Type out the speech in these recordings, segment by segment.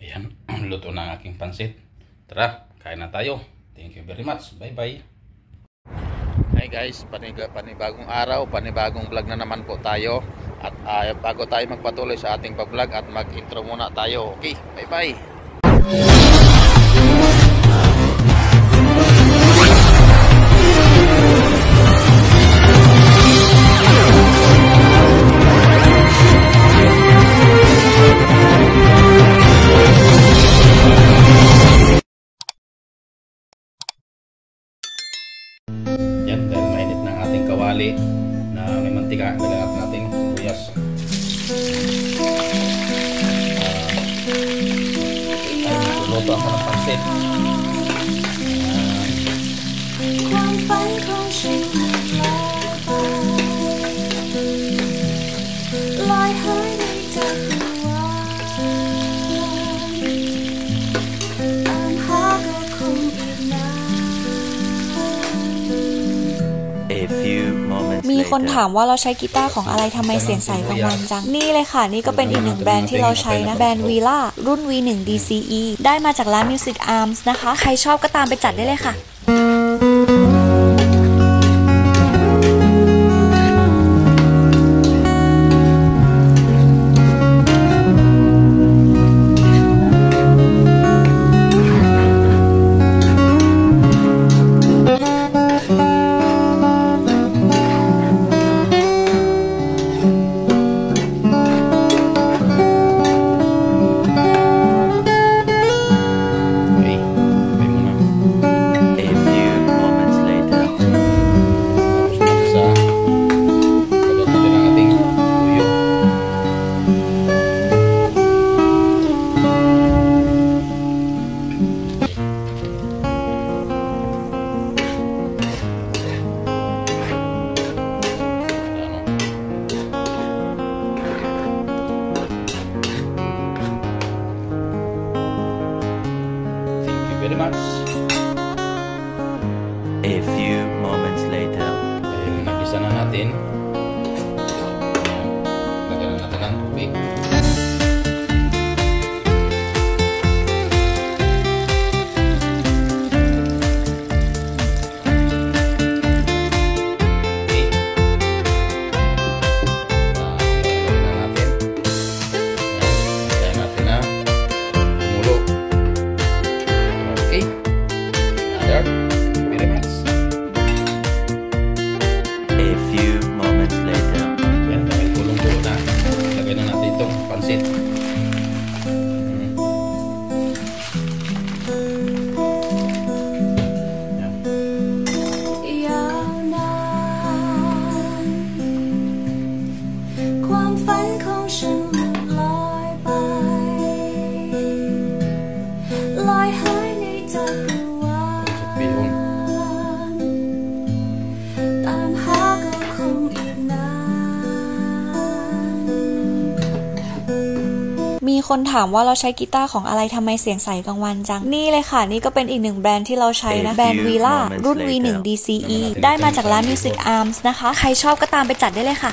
Ayan, luto na ang aking pansit. Tara, kain na tayo. Thank you very much. Bye-bye. Hi guys, panig panibagong araw, panibagong vlog na naman po tayo. At uh, bago tayo magpatuloy sa ating pag-vlog at mag-intro muna tayo. Okay, bye-bye. Ating kawali na may mantika, nilagyan natin sibuyas. Uh, ay, luto ako ng pansit. คนถามว่าเราใช้กีตาร์ของอะไรทำไมเสียงใสกังวันจัง นี่เลยค่ะ นี่ก็เป็นอีกหนึ่งแบรนด์ที่เราใช้นะ แบรนด์วีล่ารุ่น V1 DCE ได้มาจากร้าน Music Arms นะคะ ใครชอบก็ตามไปจัดได้เลยค่ะ very much. A it. คนถามว่าเราใช้กีตาร์ของอะไรทำไมเสียงใสกังวันจัง นี่เลยค่ะ นี่ก็เป็นอีกหนึ่งแบรนด์ที่เราใช้นะ แบรนด์วีล่ารุ่น V1 DCE ได้มาจากร้าน Music Arms นะคะ ใครชอบก็ตามไปจัดได้เลยค่ะ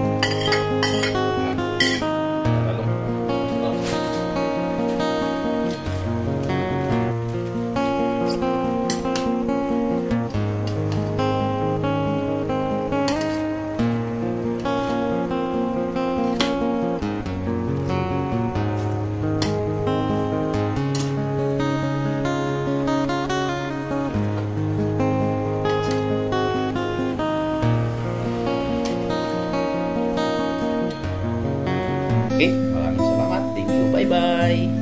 Oke, okay? selamat. Thank you. Bye bye.